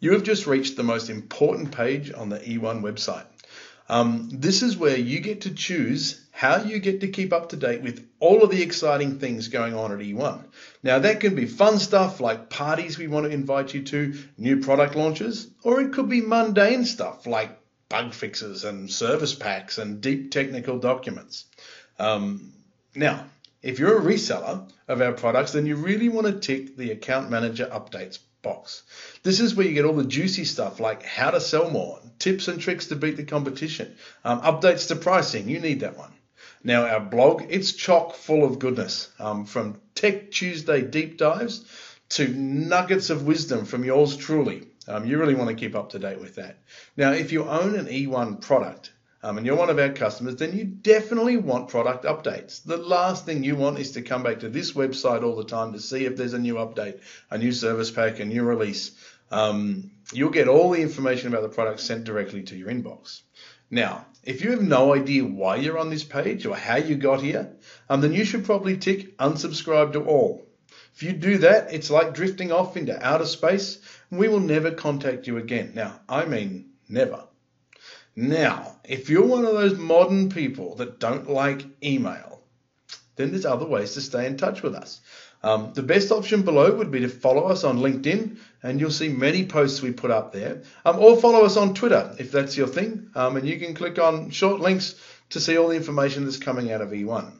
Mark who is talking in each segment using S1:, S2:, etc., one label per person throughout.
S1: You have just reached the most important page on the eOne website. Um, this is where you get to choose how you get to keep up to date with all of the exciting things going on at eOne. Now, that can be fun stuff like parties we want to invite you to, new product launches, or it could be mundane stuff like bug fixes and service packs and deep technical documents. Um, now, if you're a reseller of our products, then you really want to tick the account manager updates box. This is where you get all the juicy stuff like how to sell more, tips and tricks to beat the competition, um, updates to pricing. You need that one. Now, our blog, it's chock full of goodness um, from Tech Tuesday deep dives to nuggets of wisdom from yours truly. Um, you really want to keep up to date with that. Now, if you own an eOne product, um, and you're one of our customers, then you definitely want product updates. The last thing you want is to come back to this website all the time to see if there's a new update, a new service pack, a new release. Um, you'll get all the information about the product sent directly to your inbox. Now, if you have no idea why you're on this page or how you got here, um, then you should probably tick unsubscribe to all. If you do that, it's like drifting off into outer space, and we will never contact you again. Now, I mean never. Now, if you're one of those modern people that don't like email, then there's other ways to stay in touch with us. Um, the best option below would be to follow us on LinkedIn, and you'll see many posts we put up there. Um, or follow us on Twitter if that's your thing, um, and you can click on short links to see all the information that's coming out of eOne.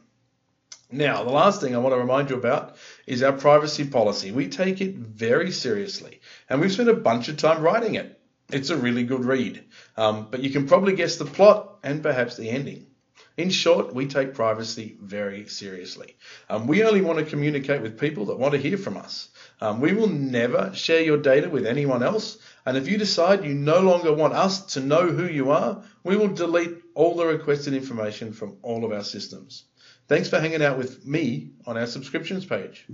S1: Now, the last thing I want to remind you about is our privacy policy. We take it very seriously, and we've spent a bunch of time writing it. It's a really good read, um, but you can probably guess the plot and perhaps the ending. In short, we take privacy very seriously. Um, we only want to communicate with people that want to hear from us. Um, we will never share your data with anyone else. And if you decide you no longer want us to know who you are, we will delete all the requested information from all of our systems. Thanks for hanging out with me on our subscriptions page.